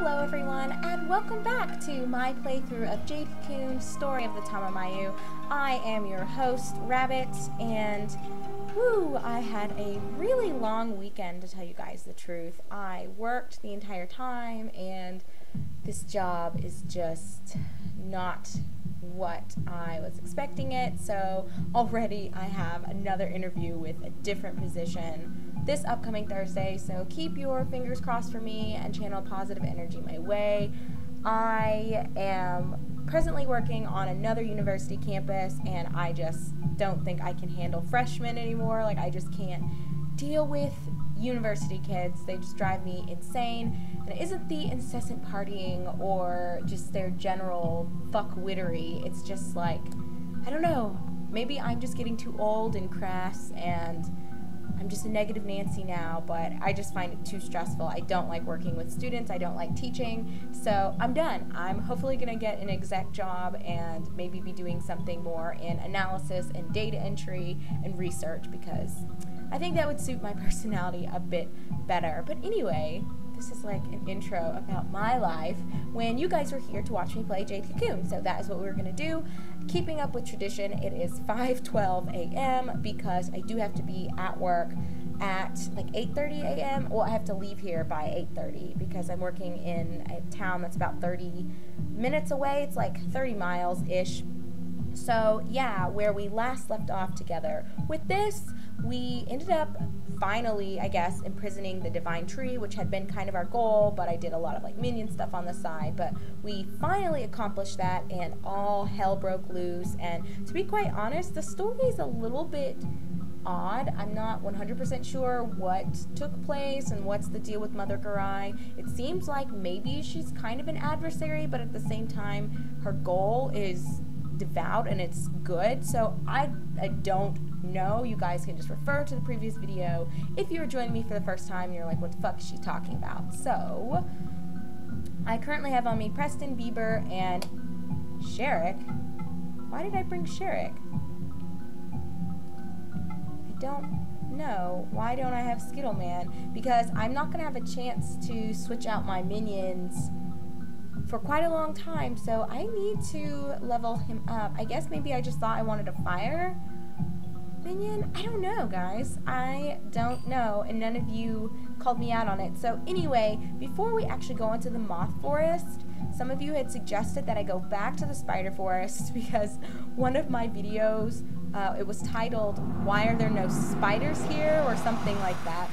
Hello everyone and welcome back to my playthrough of Jade Cocoon Story of the Tamamayu. I am your host, Rabbit, and whoo, I had a really long weekend to tell you guys the truth. I worked the entire time and this job is just not what I was expecting it. So already I have another interview with a different position this upcoming Thursday. So keep your fingers crossed for me and channel positive energy my way. I am presently working on another university campus and I just don't think I can handle freshmen anymore. Like, I just can't deal with university kids. They just drive me insane. And it isn't the incessant partying or just their general fuckwittery. It's just like, I don't know. Maybe I'm just getting too old and crass and I'm just a negative Nancy now, but I just find it too stressful. I don't like working with students. I don't like teaching. So I'm done. I'm hopefully going to get an exec job and maybe be doing something more in analysis and data entry and research because I think that would suit my personality a bit better. But anyway, this is like an intro about my life when you guys were here to watch me play Jade Cocoon. So that is what we're gonna do. Keeping up with tradition, it is 5:12 a.m. because I do have to be at work at like 8:30 a.m. Well, I have to leave here by 8:30 because I'm working in a town that's about 30 minutes away. It's like 30 miles ish. So, yeah, where we last left off together. With this, we ended up finally, I guess, imprisoning the divine tree, which had been kind of our goal, but I did a lot of like minion stuff on the side. But we finally accomplished that, and all hell broke loose. And to be quite honest, the story is a little bit odd. I'm not 100% sure what took place and what's the deal with Mother Garai. It seems like maybe she's kind of an adversary, but at the same time, her goal is devout and it's good. So I, I don't know. You guys can just refer to the previous video. If you're joining me for the first time, you're like, what the fuck is she talking about? So I currently have on me Preston Bieber and Sherick. Why did I bring Sherick? I don't know. Why don't I have Skittle Man? Because I'm not going to have a chance to switch out my minions for quite a long time, so I need to level him up. I guess maybe I just thought I wanted a fire minion? I don't know, guys. I don't know, and none of you called me out on it. So anyway, before we actually go into the moth forest, some of you had suggested that I go back to the spider forest because one of my videos, uh, it was titled, Why Are There No Spiders Here? or something like that.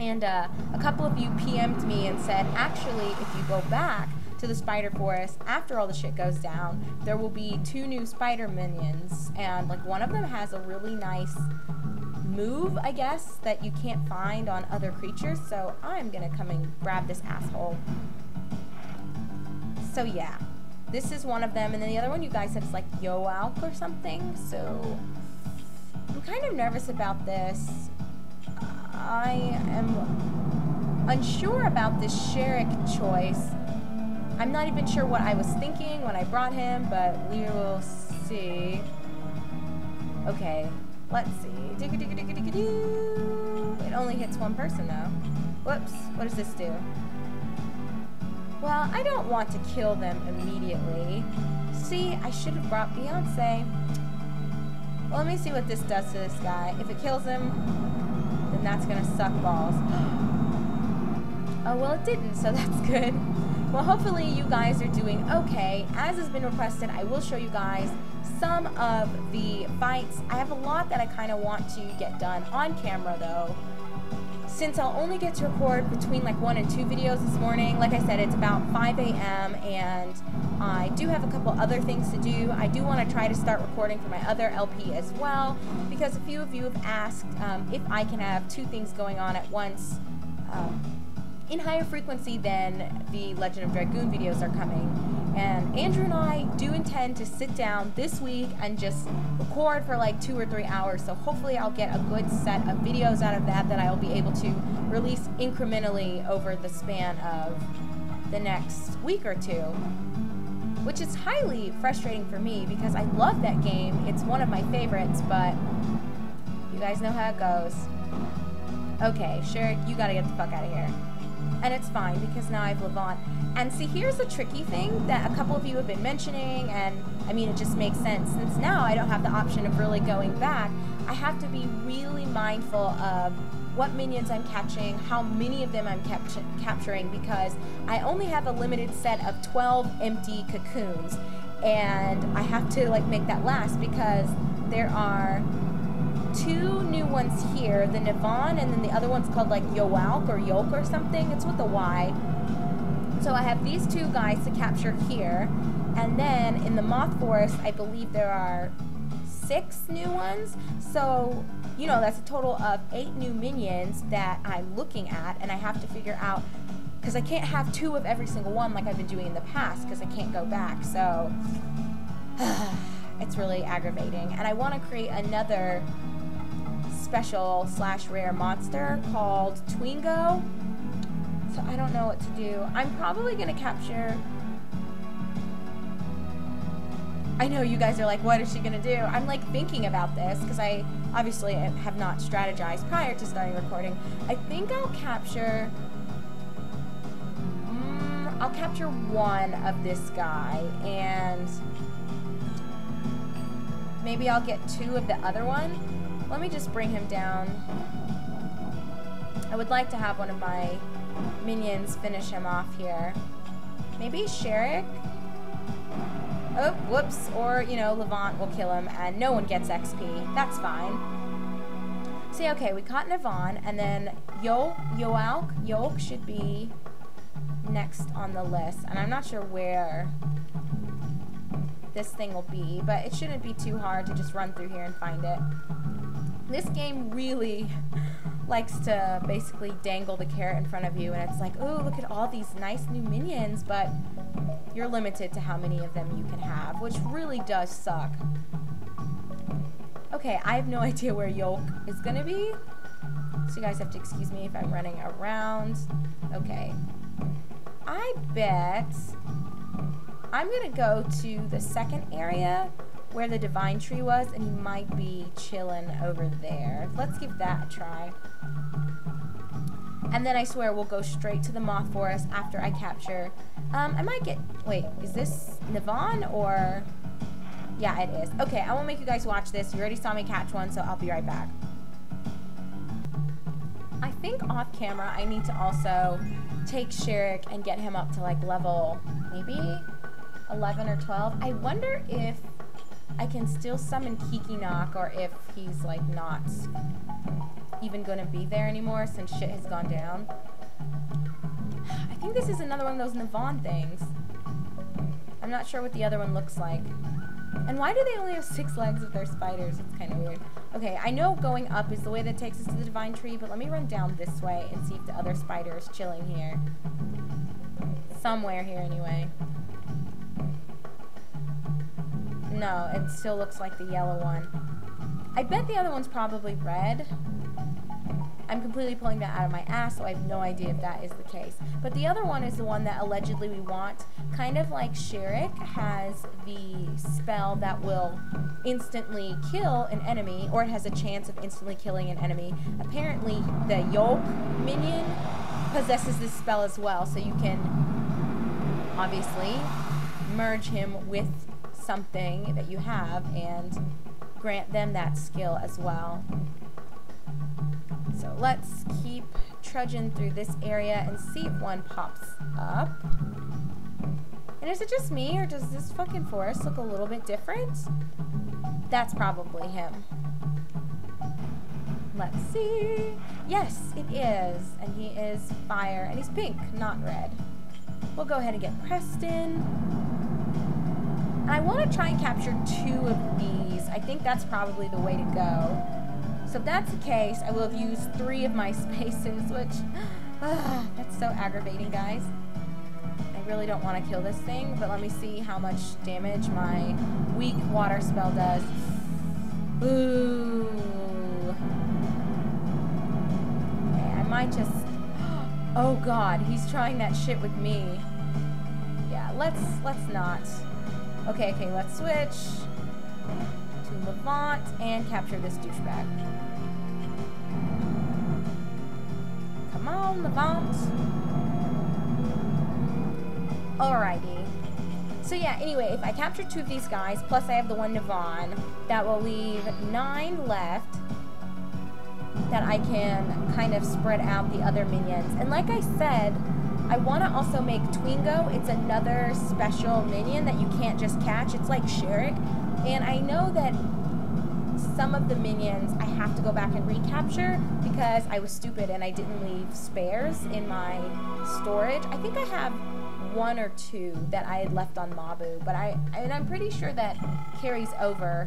And uh, a couple of you PM'd me and said, actually, if you go back, to the spider forest after all the shit goes down, there will be two new spider minions. And like one of them has a really nice move, I guess, that you can't find on other creatures. So I'm gonna come and grab this asshole. So yeah, this is one of them. And then the other one you guys said is like Yoalk or something. So I'm kind of nervous about this. I am unsure about this Sherick choice. I'm not even sure what I was thinking when I brought him, but we will see. Okay, let's see. It only hits one person though. Whoops, what does this do? Well, I don't want to kill them immediately. See, I should have brought Beyonce. Well, let me see what this does to this guy. If it kills him, then that's gonna suck balls. Oh, well, it didn't, so that's good. Well, hopefully you guys are doing okay. As has been requested, I will show you guys some of the fights. I have a lot that I kind of want to get done on camera, though. Since I'll only get to record between like one and two videos this morning, like I said, it's about 5 a.m. and I do have a couple other things to do. I do want to try to start recording for my other LP as well, because a few of you have asked um, if I can have two things going on at once. Um, in higher frequency than the Legend of Dragoon videos are coming. And Andrew and I do intend to sit down this week and just record for like two or three hours. So hopefully I'll get a good set of videos out of that that I'll be able to release incrementally over the span of the next week or two. Which is highly frustrating for me because I love that game. It's one of my favorites, but you guys know how it goes. Okay, sure, you gotta get the fuck out of here. And it's fine because now I have Levant. And see, here's a tricky thing that a couple of you have been mentioning, and I mean, it just makes sense. Since now I don't have the option of really going back, I have to be really mindful of what minions I'm catching, how many of them I'm cap capturing, because I only have a limited set of 12 empty cocoons. And I have to like make that last because there are two new ones here, the Nevan, and then the other one's called like Yoalk or Yolk or something. It's with a Y. So I have these two guys to capture here. And then in the Moth Forest, I believe there are six new ones. So, you know, that's a total of eight new minions that I'm looking at, and I have to figure out because I can't have two of every single one like I've been doing in the past because I can't go back. So, it's really aggravating. And I want to create another special slash rare monster called Twingo. So I don't know what to do. I'm probably going to capture... I know you guys are like, what is she going to do? I'm like thinking about this because I obviously have not strategized prior to starting recording. I think I'll capture... Mm, I'll capture one of this guy and maybe I'll get two of the other one let me just bring him down. I would like to have one of my minions finish him off here. Maybe Sherick? Oh, whoops. Or, you know, Levant will kill him and no one gets XP. That's fine. See, okay, we caught Nevan, and then Yo Yoalk, should be next on the list. And I'm not sure where this thing will be, but it shouldn't be too hard to just run through here and find it. This game really likes to basically dangle the carrot in front of you and it's like, oh, look at all these nice new minions, but you're limited to how many of them you can have, which really does suck. Okay, I have no idea where Yolk is going to be. So you guys have to excuse me if I'm running around. Okay. I bet I'm going to go to the second area where the divine tree was, and he might be chilling over there. Let's give that a try. And then I swear we'll go straight to the moth forest after I capture. Um, I might get, wait, is this Nevan or? Yeah, it is. Okay, I won't make you guys watch this. You already saw me catch one, so I'll be right back. I think off camera I need to also take Sherick and get him up to like level maybe 11 or 12. I wonder if I can still summon Kikinak or if he's like not even gonna be there anymore since shit has gone down. I think this is another one of those Nevan things. I'm not sure what the other one looks like. And why do they only have six legs if they're spiders? It's kind of weird. Okay, I know going up is the way that takes us to the Divine Tree, but let me run down this way and see if the other spider is chilling here. Somewhere here, anyway. No, it still looks like the yellow one. I bet the other one's probably red. I'm completely pulling that out of my ass, so I have no idea if that is the case. But the other one is the one that allegedly we want. Kind of like Sherick has the spell that will instantly kill an enemy, or it has a chance of instantly killing an enemy. Apparently, the Yolk minion possesses this spell as well, so you can obviously merge him with something that you have and grant them that skill as well. So let's keep trudging through this area and see if one pops up. And is it just me, or does this fucking forest look a little bit different? That's probably him. Let's see. Yes, it is. And he is fire. And he's pink, not red. We'll go ahead and get Preston. I want to try and capture two of these. I think that's probably the way to go. So if that's the case, I will have used three of my spaces, which, uh, that's so aggravating, guys. I really don't want to kill this thing, but let me see how much damage my weak water spell does. Ooh. Okay, I might just... Oh god, he's trying that shit with me. Yeah, let's, let's not. Okay, okay, let's switch to Levant and capture this douchebag. Come on, Levant. Alrighty. So yeah, anyway, if I capture two of these guys, plus I have the one Nevan, that will leave nine left that I can kind of spread out the other minions. And like I said, I want to also make Twingo. It's another special minion that you can't just catch. It's like Sherick. And I know that some of the minions I have to go back and recapture because I was stupid and I didn't leave spares in my storage. I think I have one or two that I had left on Mahbu, but I and I'm pretty sure that carries over.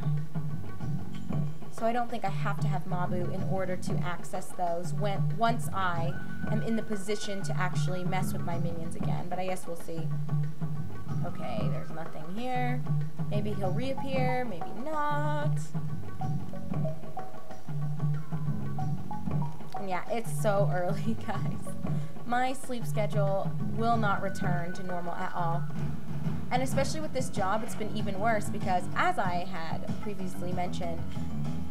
So I don't think I have to have Mahbu in order to access those when once I am in the position to actually mess with my minions again. But I guess we'll see. Okay, there's nothing here. Maybe he'll reappear, maybe not. And yeah, it's so early, guys. My sleep schedule will not return to normal at all. And especially with this job, it's been even worse because, as I had previously mentioned,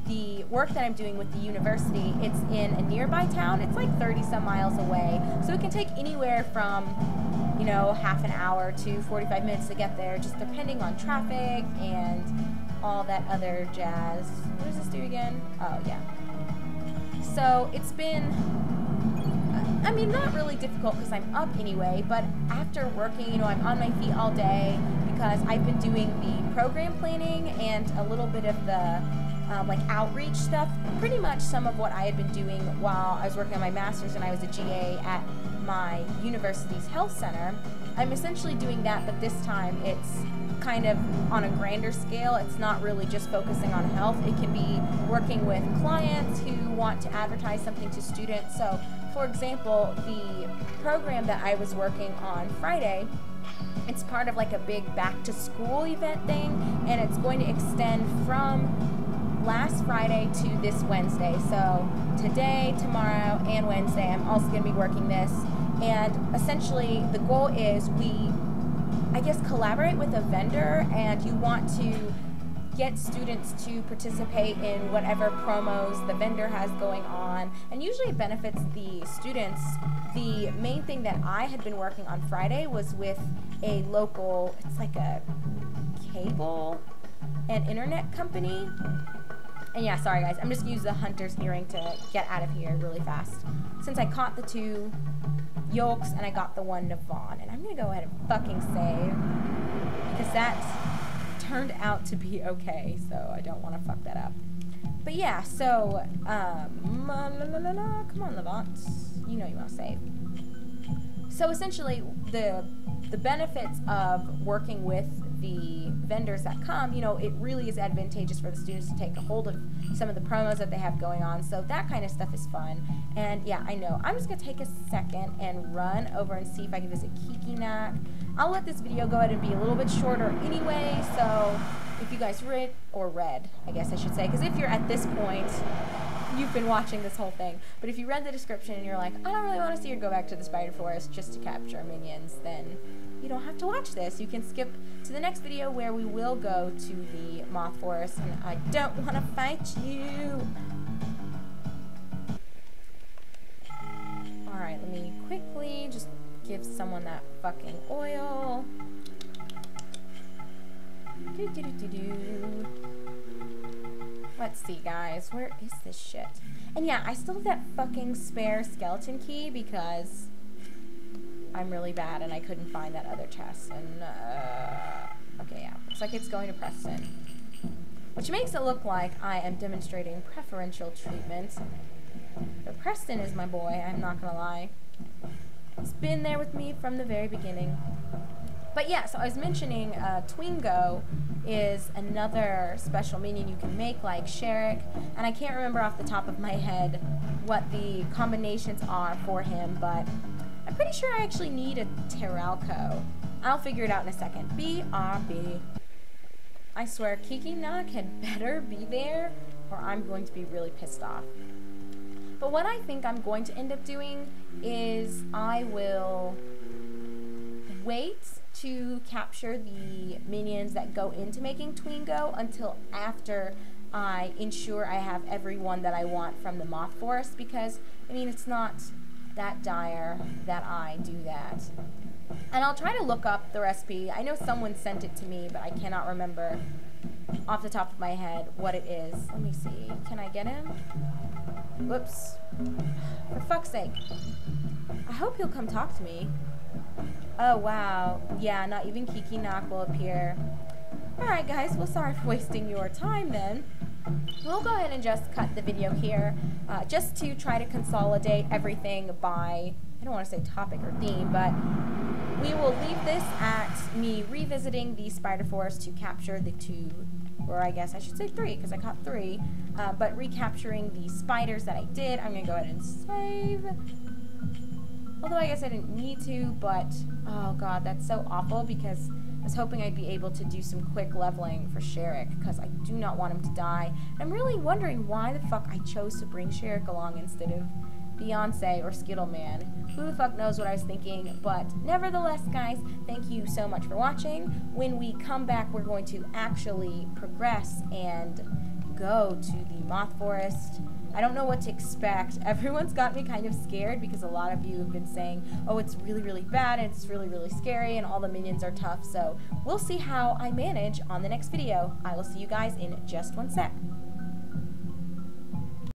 the work that I'm doing with the university, it's in a nearby town. It's like 30 some miles away. So it can take anywhere from, you know, half an hour to 45 minutes to get there, just depending on traffic and all that other jazz. What does this do again? Oh, yeah. So it's been, I mean, not really difficult because I'm up anyway, but after working, you know, I'm on my feet all day because I've been doing the program planning and a little bit of the um, like outreach stuff. Pretty much some of what I had been doing while I was working on my master's and I was a GA at my university's health center. I'm essentially doing that, but this time it's kind of on a grander scale. It's not really just focusing on health. It can be working with clients who want to advertise something to students. So, for example, the program that I was working on Friday, it's part of like a big back to school event thing, and it's going to extend from last Friday to this Wednesday. So, today, tomorrow, and Wednesday, I'm also going to be working this. And essentially, the goal is we I guess, collaborate with a vendor and you want to get students to participate in whatever promos the vendor has going on. And usually it benefits the students. The main thing that I had been working on Friday was with a local, it's like a cable and internet company. And yeah, sorry guys, I'm just use the hunter's earring to get out of here really fast. Since I caught the two Yolks, and I got the one Nevan. And I'm to go ahead and fucking save. Because that turned out to be okay, so I don't want to fuck that up. But yeah, so, um, la, la, la, la, come on, Levant. You know you want to save. So essentially, the the benefits of working with the vendors that come, you know, it really is advantageous for the students to take a hold of some of the promos that they have going on. So that kind of stuff is fun. And yeah, I know. I'm just going to take a second and run over and see if I can visit Kikinak. I'll let this video go ahead and be a little bit shorter anyway. So if you guys read, or read, I guess I should say, because if you're at this point, you've been watching this whole thing. But if you read the description and you're like, I don't really want to see her go back to the spider forest just to capture minions, then you don't have to watch this. You can skip to the next video where we will go to the moth forest and I don't want to fight you. Alright, let me quickly just give someone that fucking oil. Do, do, do, Let's see, guys. Where is this shit? And yeah, I still have that fucking spare skeleton key because I'm really bad and I couldn't find that other chest. And, uh, okay, yeah. Looks like it's going to Preston. Which makes it look like I am demonstrating preferential treatment. But Preston is my boy, I'm not gonna lie. He's been there with me from the very beginning. But yeah, so I was mentioning uh, Twingo is another special minion you can make like Sherick, and I can't remember off the top of my head what the combinations are for him, but I'm pretty sure I actually need a Terralco. I'll figure it out in a second. BRB. I swear, Kikinak had better be there, or I'm going to be really pissed off. But what I think I'm going to end up doing is I will wait to capture the minions that go into making Twingo until after I ensure I have everyone that I want from the Moth Forest because, I mean, it's not that dire that I do that. And I'll try to look up the recipe. I know someone sent it to me, but I cannot remember off the top of my head what it is. Let me see. Can I get him? Whoops. For fuck's sake. I hope he'll come talk to me. Oh, wow. Yeah, not even Kikinak will appear. Alright, guys. Well, sorry for wasting your time then. We'll go ahead and just cut the video here uh, just to try to consolidate everything by, I don't want to say topic or theme, but we will leave this at me revisiting the Spider Forest to capture the two, or I guess I should say three, because I caught three, uh, but recapturing the spiders that I did. I'm going to go ahead and save. Although I guess I didn't need to, but oh god, that's so awful because I was hoping I'd be able to do some quick leveling for Sherick because I do not want him to die. I'm really wondering why the fuck I chose to bring Sherick along instead of Beyonce or Skittle Man. Who the fuck knows what I was thinking, but nevertheless, guys, thank you so much for watching. When we come back, we're going to actually progress and go to the Moth Forest. I don't know what to expect. Everyone's got me kind of scared because a lot of you have been saying, oh, it's really, really bad, and it's really, really scary, and all the minions are tough. So we'll see how I manage on the next video. I will see you guys in just one sec.